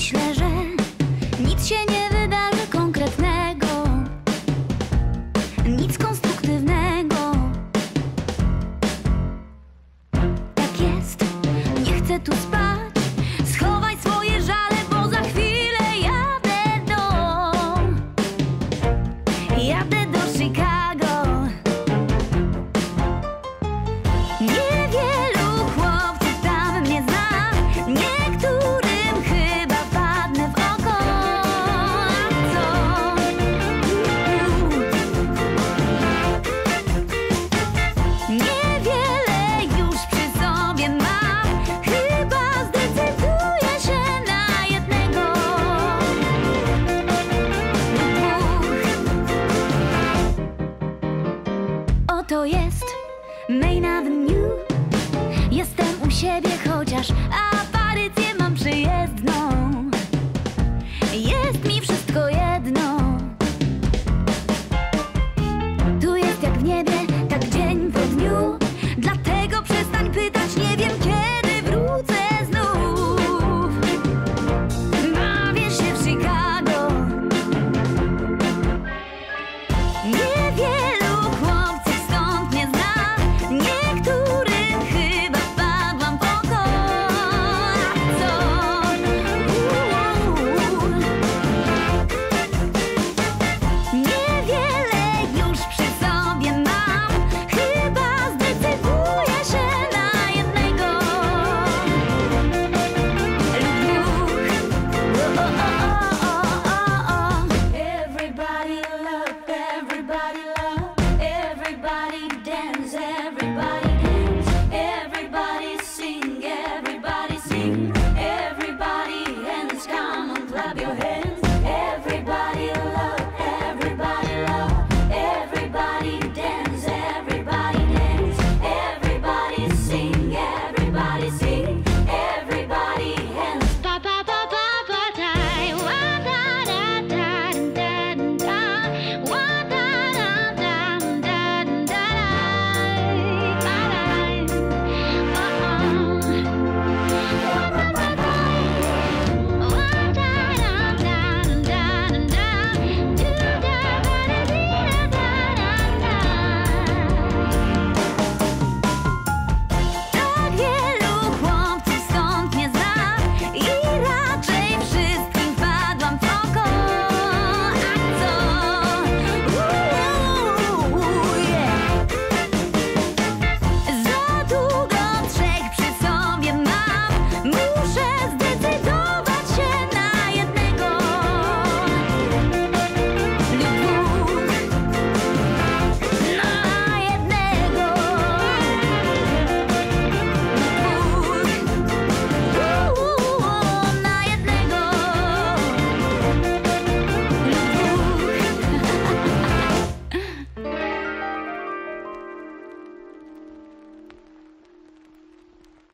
myślę, że nic się nie wydarzy konkretnego, nic konstruktywnego. Tak jest, nie chcę tu spać. Schowaj swoje żale, bo za chwilę jadę do. Jadę Bye.